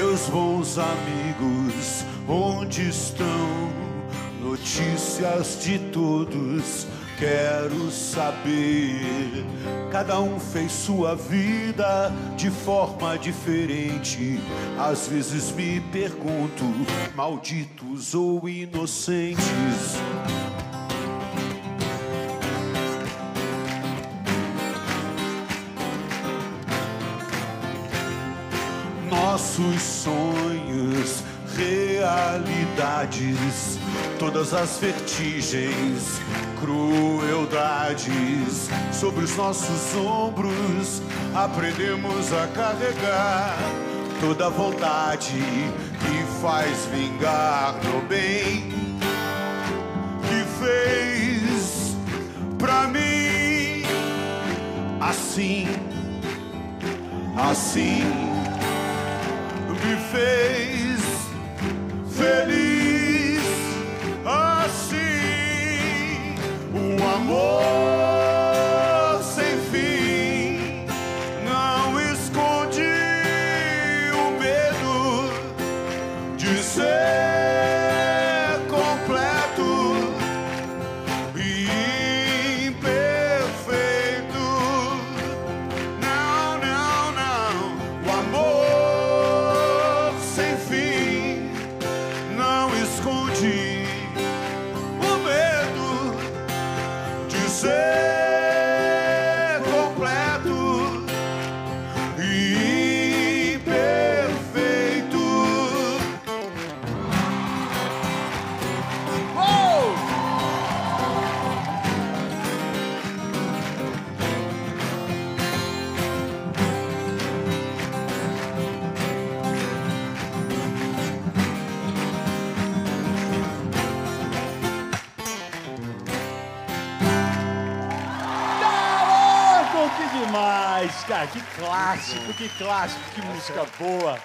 meus bons amigos, onde estão? Notícias de todos, quero saber. Cada um fez sua vida de forma diferente. Às vezes me pergunto, malditos ou inocentes. Nossos sonhos, realidades, todas as vertigens, crueldades. Sobre os nossos ombros, aprendemos a carregar toda a vontade que faz vingar no bem que fez pra mim. Assim, assim fez feliz assim. O amor sem fim não esconde o medo de ser de demais, cara. Que clássico, que clássico, que música boa.